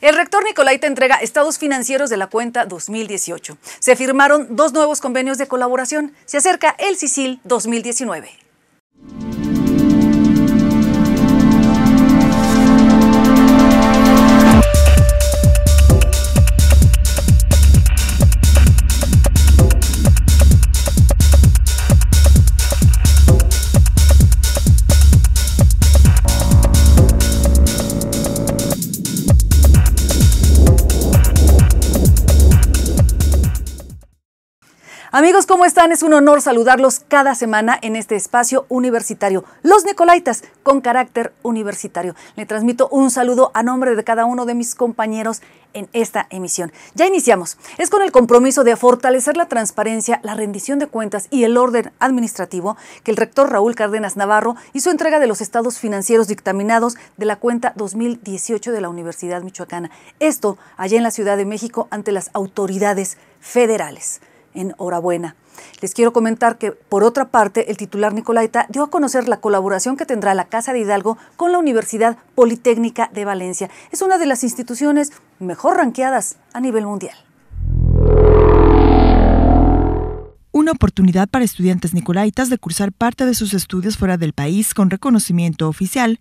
El rector Nicolaita entrega estados financieros de la cuenta 2018. Se firmaron dos nuevos convenios de colaboración. Se acerca el CICIL 2019. Amigos, ¿cómo están? Es un honor saludarlos cada semana en este espacio universitario. Los Nicolaitas, con carácter universitario. Le transmito un saludo a nombre de cada uno de mis compañeros en esta emisión. Ya iniciamos. Es con el compromiso de fortalecer la transparencia, la rendición de cuentas y el orden administrativo que el rector Raúl Cárdenas Navarro hizo entrega de los estados financieros dictaminados de la cuenta 2018 de la Universidad Michoacana. Esto allá en la Ciudad de México ante las autoridades federales enhorabuena. Les quiero comentar que, por otra parte, el titular Nicolaita dio a conocer la colaboración que tendrá la Casa de Hidalgo con la Universidad Politécnica de Valencia. Es una de las instituciones mejor ranqueadas a nivel mundial. Una oportunidad para estudiantes nicolaitas de cursar parte de sus estudios fuera del país con reconocimiento oficial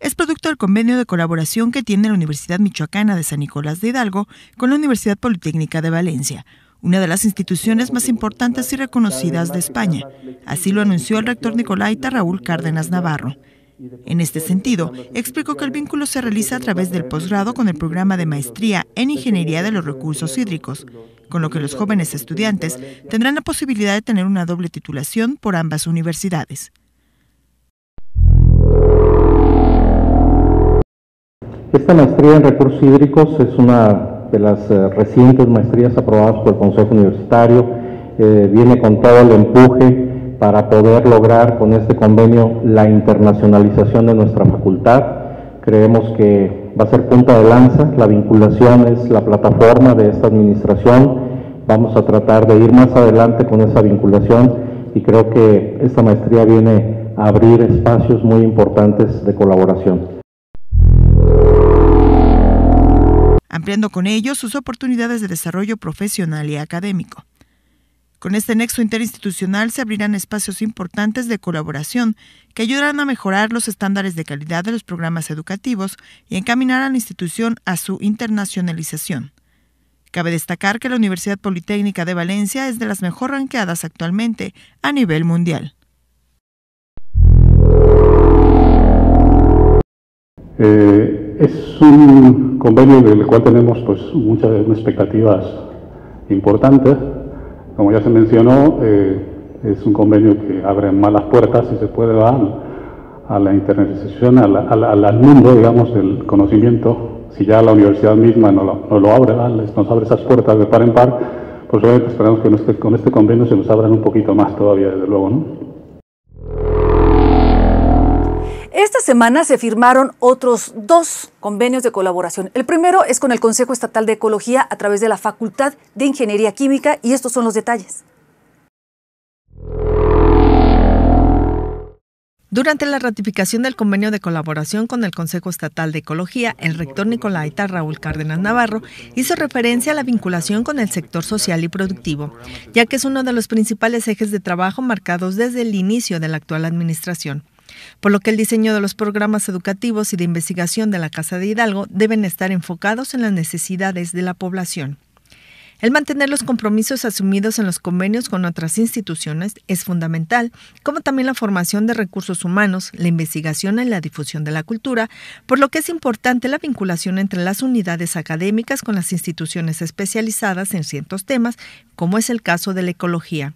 es producto del convenio de colaboración que tiene la Universidad Michoacana de San Nicolás de Hidalgo con la Universidad Politécnica de Valencia una de las instituciones más importantes y reconocidas de España. Así lo anunció el rector Nicolaita Raúl Cárdenas Navarro. En este sentido, explicó que el vínculo se realiza a través del posgrado con el programa de maestría en Ingeniería de los Recursos Hídricos, con lo que los jóvenes estudiantes tendrán la posibilidad de tener una doble titulación por ambas universidades. Esta maestría en recursos hídricos es una de las eh, recientes maestrías aprobadas por el Consejo Universitario, eh, viene con todo el empuje para poder lograr con este convenio la internacionalización de nuestra facultad. Creemos que va a ser punta de lanza, la vinculación es la plataforma de esta administración. Vamos a tratar de ir más adelante con esa vinculación y creo que esta maestría viene a abrir espacios muy importantes de colaboración. Ampliando con ello sus oportunidades de desarrollo profesional y académico. Con este nexo interinstitucional se abrirán espacios importantes de colaboración que ayudarán a mejorar los estándares de calidad de los programas educativos y encaminar a la institución a su internacionalización. Cabe destacar que la Universidad Politécnica de Valencia es de las mejor ranqueadas actualmente a nivel mundial. Eh, es un convenio del cual tenemos pues, muchas expectativas importantes. Como ya se mencionó, eh, es un convenio que abre malas puertas, si se puede, dar a la internalización, al mundo, digamos, del conocimiento. Si ya la universidad misma no lo, abre, nos abre esas puertas de par en par, pues obviamente esperamos que este, con este convenio se nos abran un poquito más todavía, desde luego, ¿no? Esta semana se firmaron otros dos convenios de colaboración. El primero es con el Consejo Estatal de Ecología a través de la Facultad de Ingeniería Química y estos son los detalles. Durante la ratificación del convenio de colaboración con el Consejo Estatal de Ecología, el rector Nicolaita Raúl Cárdenas Navarro hizo referencia a la vinculación con el sector social y productivo, ya que es uno de los principales ejes de trabajo marcados desde el inicio de la actual administración por lo que el diseño de los programas educativos y de investigación de la Casa de Hidalgo deben estar enfocados en las necesidades de la población. El mantener los compromisos asumidos en los convenios con otras instituciones es fundamental, como también la formación de recursos humanos, la investigación y la difusión de la cultura, por lo que es importante la vinculación entre las unidades académicas con las instituciones especializadas en ciertos temas, como es el caso de la ecología.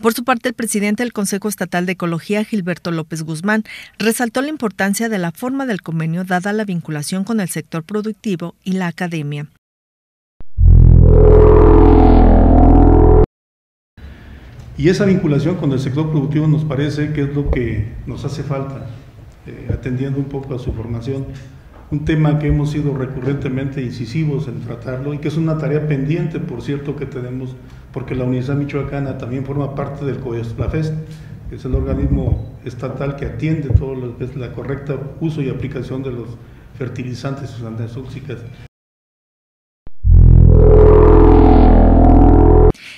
Por su parte, el presidente del Consejo Estatal de Ecología, Gilberto López Guzmán, resaltó la importancia de la forma del convenio dada la vinculación con el sector productivo y la academia. Y esa vinculación con el sector productivo nos parece que es lo que nos hace falta, eh, atendiendo un poco a su formación un tema que hemos sido recurrentemente incisivos en tratarlo y que es una tarea pendiente, por cierto, que tenemos, porque la Universidad Michoacana también forma parte del COESPLAFEST, que es el organismo estatal que atiende todo lo que la correcta uso y aplicación de los fertilizantes, sustancias tóxicas.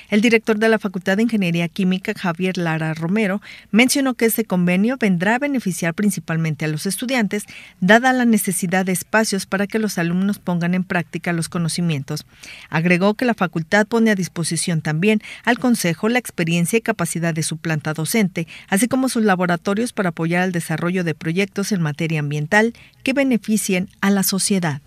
El director de la Facultad de Ingeniería Química, Javier Lara Romero, mencionó que este convenio vendrá a beneficiar principalmente a los estudiantes, dada la necesidad de espacios para que los alumnos pongan en práctica los conocimientos. Agregó que la facultad pone a disposición también al Consejo la experiencia y capacidad de su planta docente, así como sus laboratorios para apoyar el desarrollo de proyectos en materia ambiental que beneficien a la sociedad.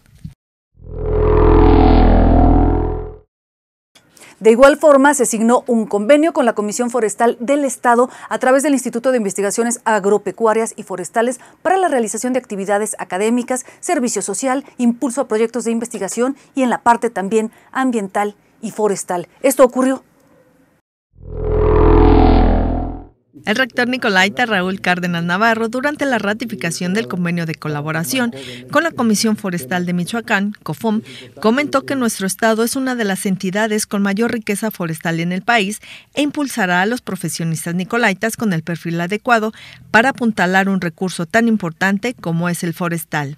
De igual forma, se signó un convenio con la Comisión Forestal del Estado a través del Instituto de Investigaciones Agropecuarias y Forestales para la realización de actividades académicas, servicio social, impulso a proyectos de investigación y en la parte también ambiental y forestal. Esto ocurrió El rector Nicolaita Raúl Cárdenas Navarro, durante la ratificación del convenio de colaboración con la Comisión Forestal de Michoacán, COFOM, comentó que nuestro estado es una de las entidades con mayor riqueza forestal en el país e impulsará a los profesionistas nicolaitas con el perfil adecuado para apuntalar un recurso tan importante como es el forestal.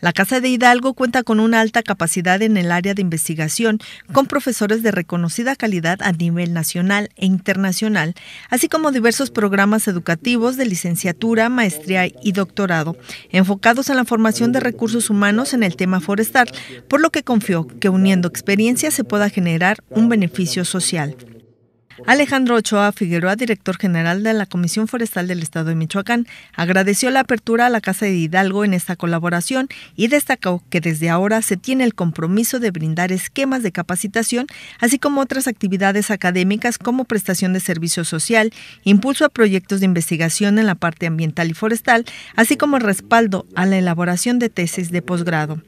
La Casa de Hidalgo cuenta con una alta capacidad en el área de investigación, con profesores de reconocida calidad a nivel nacional e internacional, así como diversos programas educativos de licenciatura, maestría y doctorado, enfocados en la formación de recursos humanos en el tema forestal, por lo que confió que uniendo experiencias se pueda generar un beneficio social. Alejandro Ochoa Figueroa, director general de la Comisión Forestal del Estado de Michoacán, agradeció la apertura a la Casa de Hidalgo en esta colaboración y destacó que desde ahora se tiene el compromiso de brindar esquemas de capacitación, así como otras actividades académicas como prestación de servicio social, impulso a proyectos de investigación en la parte ambiental y forestal, así como respaldo a la elaboración de tesis de posgrado.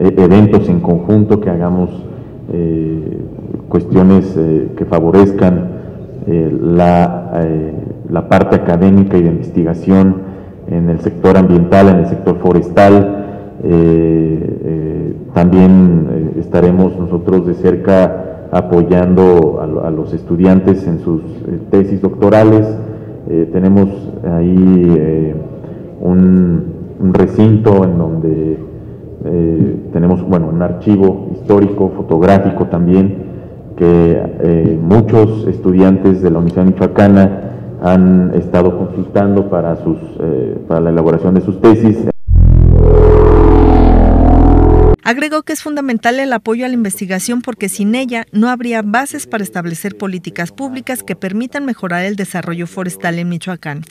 Eventos en conjunto, que hagamos eh, cuestiones eh, que favorezcan eh, la, la, parte académica y de investigación en el sector ambiental, en el sector forestal. también estaremos nosotros de cerca apoyando a, los estudiantes en sus tesis doctorales. tenemos ahí un recinto en donde eh, tenemos bueno, un archivo histórico, fotográfico también, que eh, muchos estudiantes de la Universidad Michoacana han estado consultando para, sus, eh, para la elaboración de sus tesis. Agregó que es fundamental el apoyo a la investigación porque sin ella no habría bases para establecer políticas públicas que permitan mejorar el desarrollo forestal en Michoacán.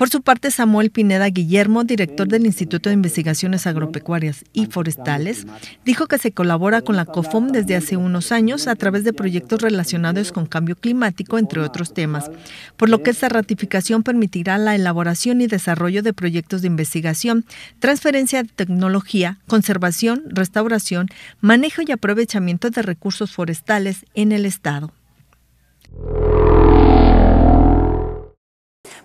Por su parte, Samuel Pineda Guillermo, director del Instituto de Investigaciones Agropecuarias y Forestales, dijo que se colabora con la COFOM desde hace unos años a través de proyectos relacionados con cambio climático, entre otros temas, por lo que esta ratificación permitirá la elaboración y desarrollo de proyectos de investigación, transferencia de tecnología, conservación, restauración, manejo y aprovechamiento de recursos forestales en el Estado.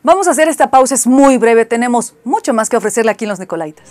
Vamos a hacer esta pausa, es muy breve, tenemos mucho más que ofrecerle aquí en Los Nicolaitas.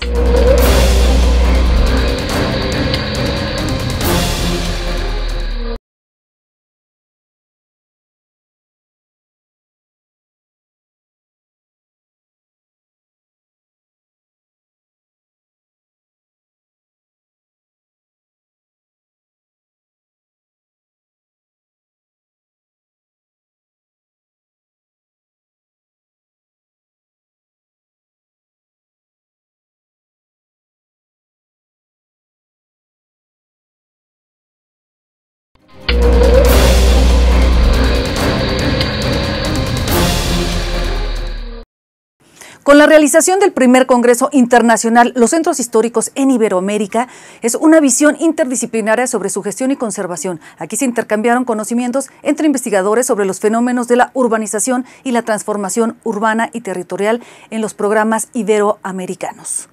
Con la realización del primer Congreso Internacional Los Centros Históricos en Iberoamérica, es una visión interdisciplinaria sobre su gestión y conservación. Aquí se intercambiaron conocimientos entre investigadores sobre los fenómenos de la urbanización y la transformación urbana y territorial en los programas iberoamericanos.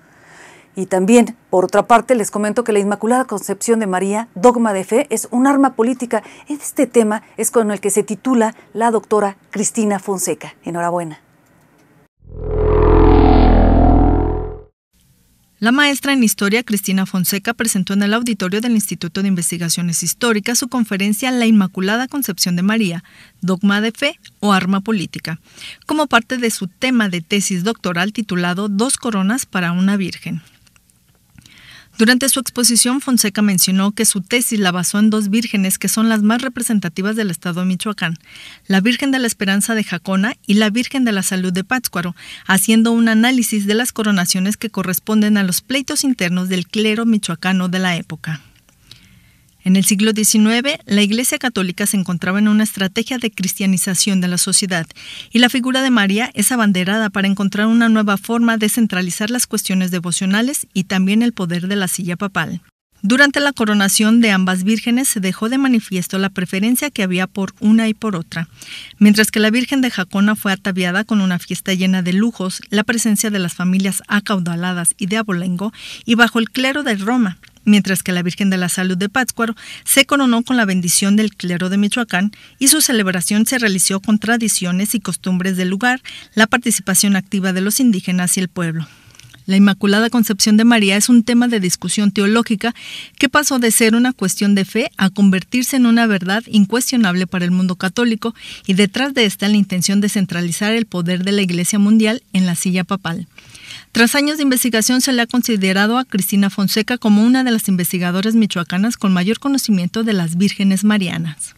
Y también, por otra parte, les comento que la Inmaculada Concepción de María, dogma de fe, es un arma política. Este tema es con el que se titula la doctora Cristina Fonseca. Enhorabuena. La maestra en historia Cristina Fonseca presentó en el auditorio del Instituto de Investigaciones Históricas su conferencia La Inmaculada Concepción de María, Dogma de Fe o Arma Política, como parte de su tema de tesis doctoral titulado Dos coronas para una Virgen. Durante su exposición, Fonseca mencionó que su tesis la basó en dos vírgenes que son las más representativas del estado de Michoacán, la Virgen de la Esperanza de Jacona y la Virgen de la Salud de Pátzcuaro, haciendo un análisis de las coronaciones que corresponden a los pleitos internos del clero michoacano de la época. En el siglo XIX, la Iglesia Católica se encontraba en una estrategia de cristianización de la sociedad y la figura de María es abanderada para encontrar una nueva forma de centralizar las cuestiones devocionales y también el poder de la silla papal. Durante la coronación de ambas vírgenes se dejó de manifiesto la preferencia que había por una y por otra. Mientras que la Virgen de Jacona fue ataviada con una fiesta llena de lujos, la presencia de las familias acaudaladas y de abolengo, y bajo el clero de Roma, mientras que la Virgen de la Salud de Pátzcuaro se coronó con la bendición del clero de Michoacán y su celebración se realizó con tradiciones y costumbres del lugar, la participación activa de los indígenas y el pueblo. La Inmaculada Concepción de María es un tema de discusión teológica que pasó de ser una cuestión de fe a convertirse en una verdad incuestionable para el mundo católico y detrás de esta la intención de centralizar el poder de la Iglesia Mundial en la silla papal. Tras años de investigación se le ha considerado a Cristina Fonseca como una de las investigadoras michoacanas con mayor conocimiento de las vírgenes marianas.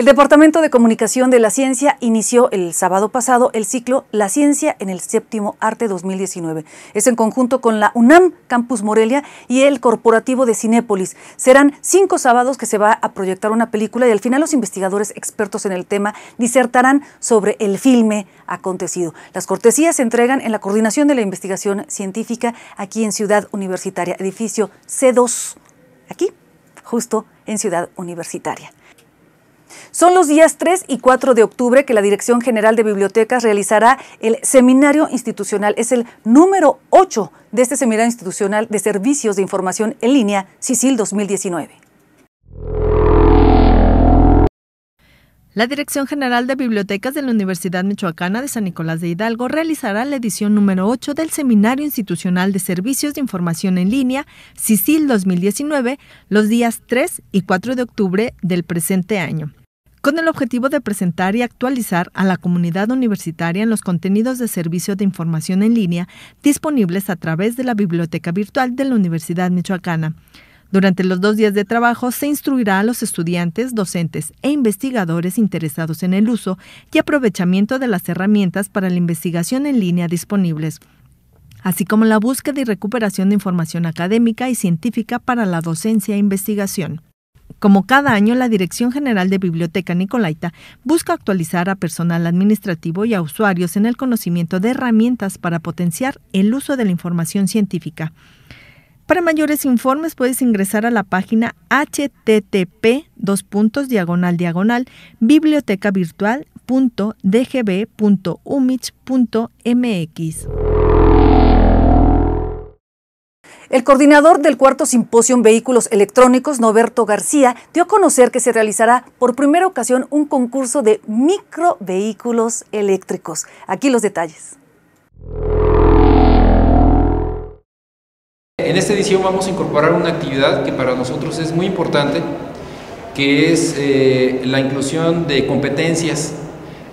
El Departamento de Comunicación de la Ciencia inició el sábado pasado el ciclo La Ciencia en el Séptimo Arte 2019. Es en conjunto con la UNAM Campus Morelia y el Corporativo de Cinépolis. Serán cinco sábados que se va a proyectar una película y al final los investigadores expertos en el tema disertarán sobre el filme acontecido. Las cortesías se entregan en la Coordinación de la Investigación Científica aquí en Ciudad Universitaria, edificio C2, aquí, justo en Ciudad Universitaria. Son los días 3 y 4 de octubre que la Dirección General de Bibliotecas realizará el Seminario Institucional. Es el número 8 de este Seminario Institucional de Servicios de Información en Línea, CICIL 2019. La Dirección General de Bibliotecas de la Universidad Michoacana de San Nicolás de Hidalgo realizará la edición número 8 del Seminario Institucional de Servicios de Información en Línea, CICIL 2019, los días 3 y 4 de octubre del presente año con el objetivo de presentar y actualizar a la comunidad universitaria en los contenidos de servicio de información en línea disponibles a través de la biblioteca virtual de la Universidad Michoacana. Durante los dos días de trabajo se instruirá a los estudiantes, docentes e investigadores interesados en el uso y aprovechamiento de las herramientas para la investigación en línea disponibles, así como la búsqueda y recuperación de información académica y científica para la docencia e investigación. Como cada año, la Dirección General de Biblioteca Nicolaita busca actualizar a personal administrativo y a usuarios en el conocimiento de herramientas para potenciar el uso de la información científica. Para mayores informes puedes ingresar a la página http diagonal diagonal bibliotecavirtual.dgb.umich.mx. El coordinador del cuarto simposio en vehículos electrónicos, Noberto García, dio a conocer que se realizará por primera ocasión un concurso de microvehículos eléctricos. Aquí los detalles. En esta edición vamos a incorporar una actividad que para nosotros es muy importante, que es eh, la inclusión de competencias.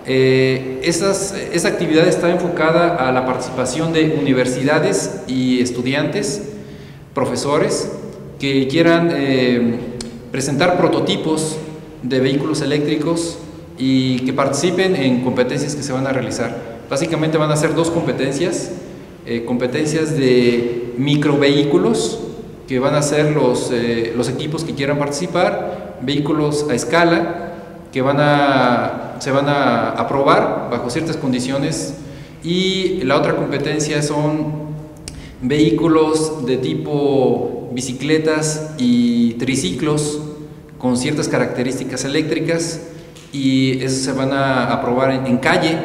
Eh, esta actividad está enfocada a la participación de universidades y estudiantes profesores que quieran eh, presentar prototipos de vehículos eléctricos y que participen en competencias que se van a realizar. Básicamente van a ser dos competencias, eh, competencias de microvehículos, que van a ser los, eh, los equipos que quieran participar, vehículos a escala, que van a, se van a aprobar bajo ciertas condiciones, y la otra competencia son vehículos de tipo bicicletas y triciclos con ciertas características eléctricas y eso se van a, aprobar en, calle.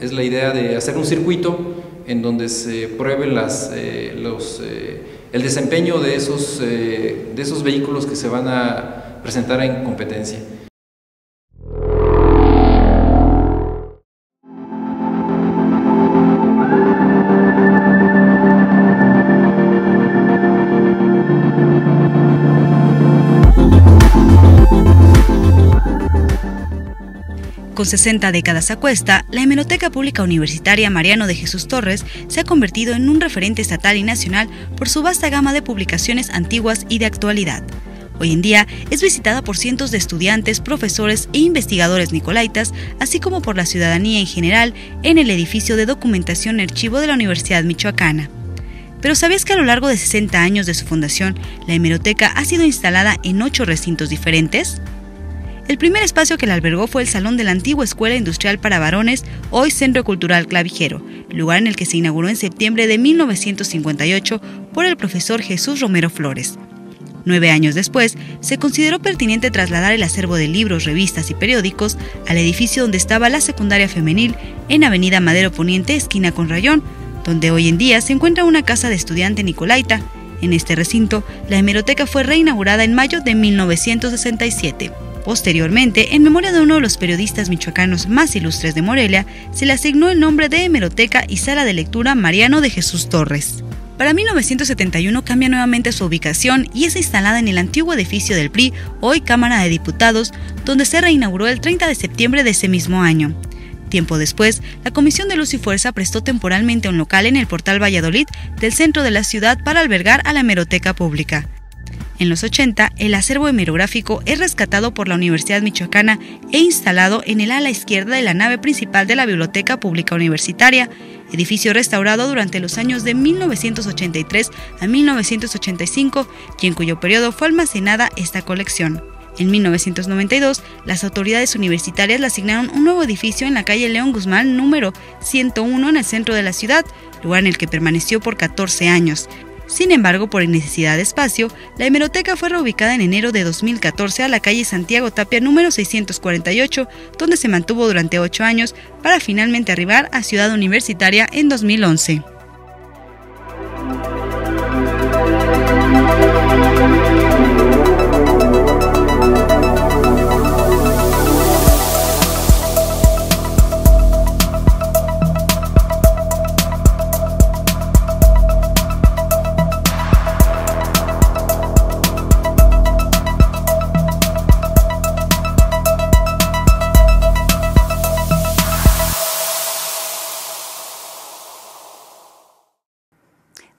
Es la idea de hacer un circuito en donde se prueben las, eh, los, eh, el desempeño de esos, eh, de esos vehículos que se van a presentar en competencia. Con 60 décadas a cuesta, la Hemeroteca Pública Universitaria Mariano de Jesús Torres se ha convertido en un referente estatal y nacional por su vasta gama de publicaciones antiguas y de actualidad. Hoy en día es visitada por cientos de estudiantes, profesores e investigadores nicolaitas, así como por la ciudadanía en general en el edificio de documentación y archivo de la Universidad Michoacana. Pero ¿sabías que a lo largo de 60 años de su fundación, la hemeroteca ha sido instalada en ocho recintos diferentes? El primer espacio que la albergó fue el salón de la antigua Escuela Industrial para Varones, hoy Centro Cultural Clavijero, lugar en el que se inauguró en septiembre de 1958 por el profesor Jesús Romero Flores. Nueve años después, se consideró pertinente trasladar el acervo de libros, revistas y periódicos al edificio donde estaba la secundaria femenil en Avenida Madero Poniente, esquina con Rayón, donde hoy en día se encuentra una casa de estudiante nicolaita. En este recinto, la hemeroteca fue reinaugurada en mayo de 1967. Posteriormente, en memoria de uno de los periodistas michoacanos más ilustres de Morelia, se le asignó el nombre de Hemeroteca y Sala de Lectura Mariano de Jesús Torres. Para 1971 cambia nuevamente su ubicación y es instalada en el antiguo edificio del PRI, hoy Cámara de Diputados, donde se reinauguró el 30 de septiembre de ese mismo año. Tiempo después, la Comisión de Luz y Fuerza prestó temporalmente un local en el portal Valladolid del centro de la ciudad para albergar a la hemeroteca pública. En los 80, el acervo hemerográfico es rescatado por la Universidad Michoacana e instalado en el ala izquierda de la nave principal de la Biblioteca Pública Universitaria, edificio restaurado durante los años de 1983 a 1985 y en cuyo periodo fue almacenada esta colección. En 1992, las autoridades universitarias le asignaron un nuevo edificio en la calle León Guzmán número 101 en el centro de la ciudad, lugar en el que permaneció por 14 años, sin embargo, por necesidad de espacio, la hemeroteca fue reubicada en enero de 2014 a la calle Santiago Tapia número 648, donde se mantuvo durante ocho años para finalmente arribar a Ciudad Universitaria en 2011.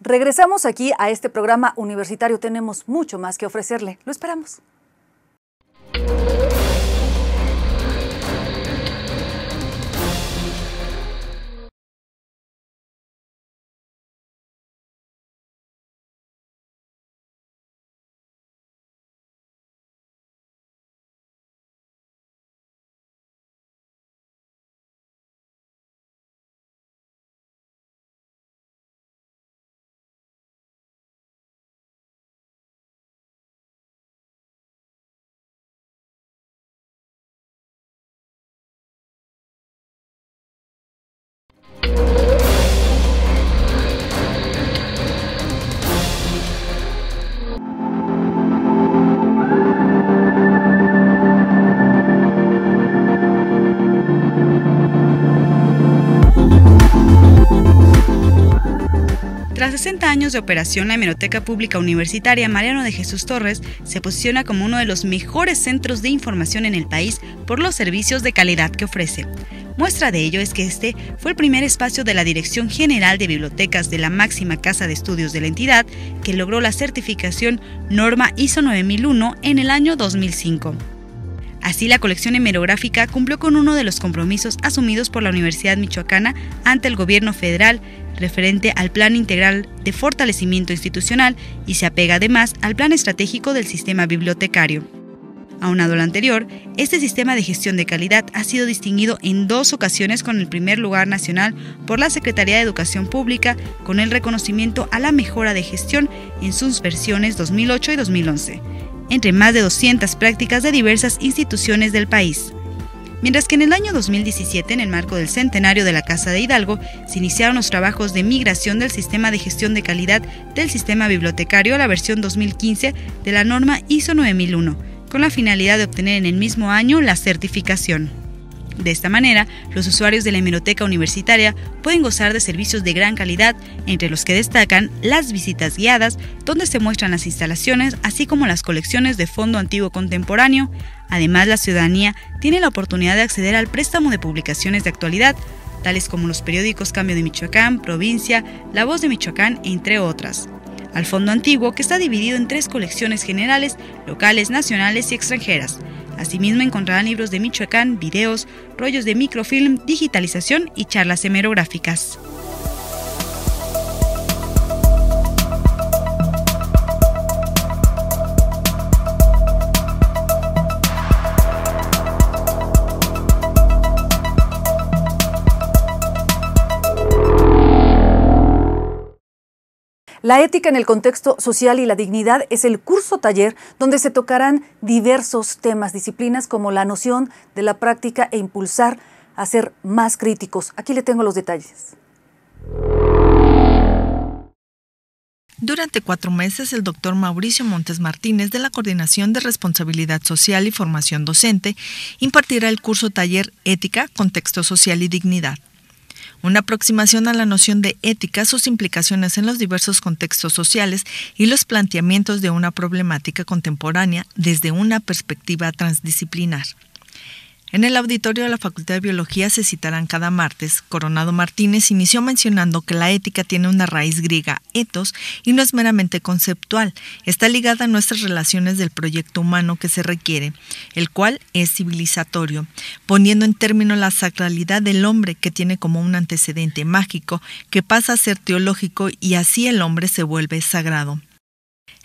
Regresamos aquí a este programa universitario. Tenemos mucho más que ofrecerle. Lo esperamos. Tras 60 años de operación, la Hemeroteca Pública Universitaria Mariano de Jesús Torres se posiciona como uno de los mejores centros de información en el país por los servicios de calidad que ofrece. Muestra de ello es que este fue el primer espacio de la Dirección General de Bibliotecas de la máxima casa de estudios de la entidad que logró la certificación Norma ISO 9001 en el año 2005. Así, la colección hemerográfica cumplió con uno de los compromisos asumidos por la Universidad Michoacana ante el gobierno federal referente al Plan Integral de Fortalecimiento Institucional y se apega además al Plan Estratégico del Sistema Bibliotecario. Aunado a lo anterior, este sistema de gestión de calidad ha sido distinguido en dos ocasiones con el primer lugar nacional por la Secretaría de Educación Pública con el reconocimiento a la mejora de gestión en sus versiones 2008 y 2011, entre más de 200 prácticas de diversas instituciones del país. Mientras que en el año 2017, en el marco del centenario de la Casa de Hidalgo, se iniciaron los trabajos de migración del sistema de gestión de calidad del sistema bibliotecario a la versión 2015 de la norma ISO 9001, con la finalidad de obtener en el mismo año la certificación. De esta manera, los usuarios de la hemeroteca universitaria pueden gozar de servicios de gran calidad, entre los que destacan las visitas guiadas, donde se muestran las instalaciones, así como las colecciones de fondo antiguo contemporáneo, Además, la ciudadanía tiene la oportunidad de acceder al préstamo de publicaciones de actualidad, tales como los periódicos Cambio de Michoacán, Provincia, La Voz de Michoacán, entre otras. Al fondo antiguo, que está dividido en tres colecciones generales, locales, nacionales y extranjeras. Asimismo encontrarán libros de Michoacán, videos, rollos de microfilm, digitalización y charlas hemerográficas. La ética en el contexto social y la dignidad es el curso taller donde se tocarán diversos temas, disciplinas como la noción de la práctica e impulsar a ser más críticos. Aquí le tengo los detalles. Durante cuatro meses, el doctor Mauricio Montes Martínez, de la Coordinación de Responsabilidad Social y Formación Docente, impartirá el curso taller Ética, Contexto Social y Dignidad una aproximación a la noción de ética, sus implicaciones en los diversos contextos sociales y los planteamientos de una problemática contemporánea desde una perspectiva transdisciplinar. En el auditorio de la Facultad de Biología se citarán cada martes. Coronado Martínez inició mencionando que la ética tiene una raíz griega, ethos, y no es meramente conceptual. Está ligada a nuestras relaciones del proyecto humano que se requiere, el cual es civilizatorio, poniendo en término la sacralidad del hombre que tiene como un antecedente mágico que pasa a ser teológico y así el hombre se vuelve sagrado.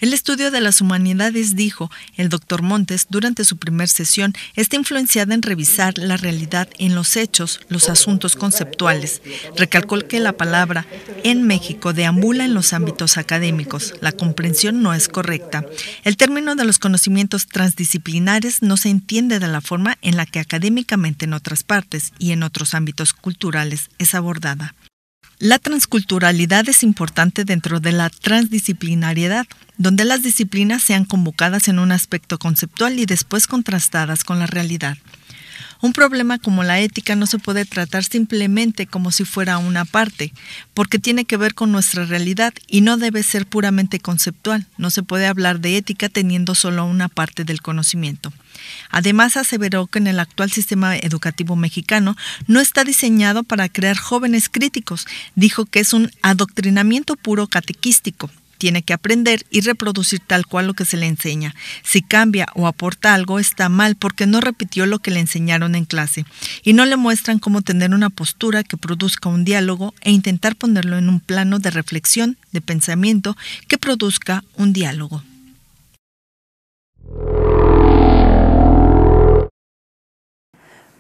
El estudio de las humanidades, dijo el doctor Montes durante su primer sesión, está influenciada en revisar la realidad en los hechos, los asuntos conceptuales. Recalcó que la palabra en México deambula en los ámbitos académicos. La comprensión no es correcta. El término de los conocimientos transdisciplinares no se entiende de la forma en la que académicamente en otras partes y en otros ámbitos culturales es abordada. La transculturalidad es importante dentro de la transdisciplinariedad, donde las disciplinas sean convocadas en un aspecto conceptual y después contrastadas con la realidad. Un problema como la ética no se puede tratar simplemente como si fuera una parte, porque tiene que ver con nuestra realidad y no debe ser puramente conceptual. No se puede hablar de ética teniendo solo una parte del conocimiento. Además, aseveró que en el actual sistema educativo mexicano no está diseñado para crear jóvenes críticos. Dijo que es un adoctrinamiento puro catequístico tiene que aprender y reproducir tal cual lo que se le enseña. Si cambia o aporta algo está mal porque no repitió lo que le enseñaron en clase y no le muestran cómo tener una postura que produzca un diálogo e intentar ponerlo en un plano de reflexión, de pensamiento que produzca un diálogo.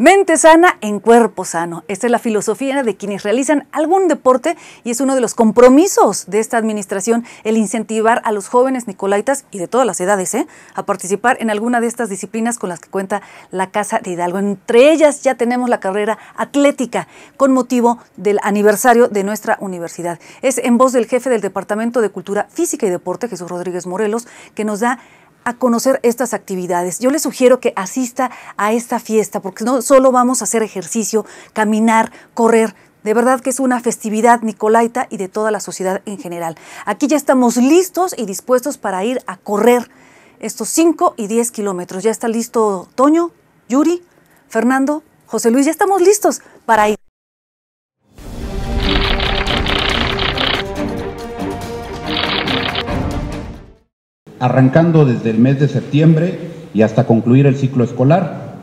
Mente sana en cuerpo sano. Esta es la filosofía de quienes realizan algún deporte y es uno de los compromisos de esta administración el incentivar a los jóvenes nicolaitas y de todas las edades ¿eh? a participar en alguna de estas disciplinas con las que cuenta la Casa de Hidalgo. Entre ellas ya tenemos la carrera atlética con motivo del aniversario de nuestra universidad. Es en voz del jefe del Departamento de Cultura Física y Deporte, Jesús Rodríguez Morelos, que nos da a conocer estas actividades. Yo le sugiero que asista a esta fiesta porque no solo vamos a hacer ejercicio, caminar, correr, de verdad que es una festividad nicolaita y de toda la sociedad en general. Aquí ya estamos listos y dispuestos para ir a correr estos 5 y 10 kilómetros. Ya está listo Toño, Yuri, Fernando, José Luis, ya estamos listos para ir. Arrancando desde el mes de septiembre y hasta concluir el ciclo escolar.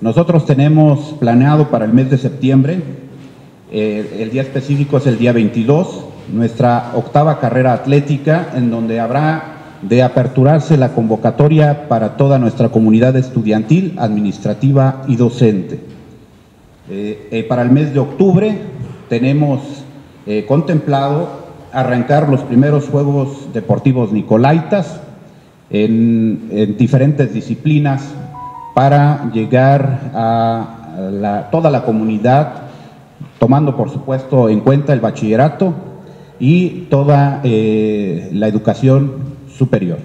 Nosotros tenemos planeado para el mes de septiembre, eh, el día específico es el día 22, nuestra octava carrera atlética en donde habrá de aperturarse la convocatoria para toda nuestra comunidad estudiantil, administrativa y docente. Eh, eh, para el mes de octubre tenemos contemplado arrancar los primeros Juegos Deportivos Nicolaitas, en, diferentes disciplinas para llegar a toda la comunidad, tomando por supuesto en cuenta el bachillerato y toda eh, la educación superior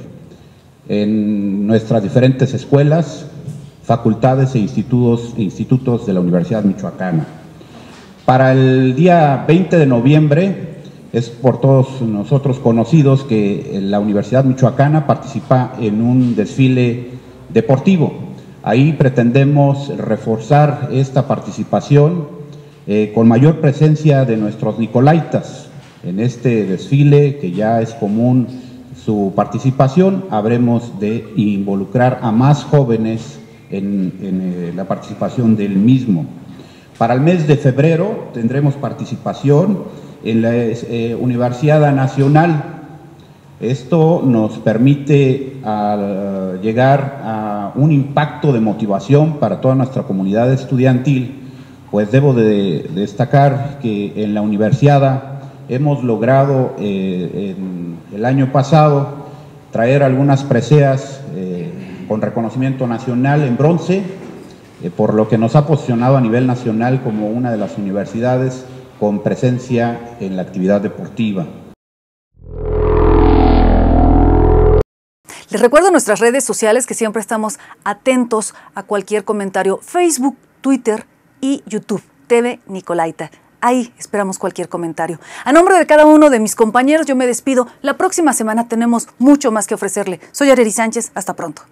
en nuestras diferentes escuelas, facultades e institutos, e institutos de la Universidad Michoacana. Para el día 20 de noviembre es por todos nosotros conocidos que la Universidad Michoacana participa en un desfile deportivo. Ahí pretendemos reforzar esta participación eh, con mayor presencia de nuestros Nicolaitas. En este desfile, que ya es común su participación, habremos de involucrar a más jóvenes en, eh, la participación del mismo. Para el mes de febrero tendremos participación en la eh, Universidad Nacional. Esto nos permite llegar a un impacto de motivación para toda nuestra comunidad estudiantil, pues debo de, destacar que en la universidad hemos logrado eh, el año pasado traer algunas preseas eh, con reconocimiento nacional en bronce, por lo que nos ha posicionado a nivel nacional como una de las universidades con presencia en la actividad deportiva. Les recuerdo nuestras redes sociales que siempre estamos atentos a cualquier comentario. Facebook, Twitter y YouTube. TV Nicolaita. Ahí esperamos cualquier comentario. A nombre de cada uno de mis compañeros, yo me despido. La próxima semana tenemos mucho más que ofrecerle. Soy Areri Sánchez. Hasta pronto.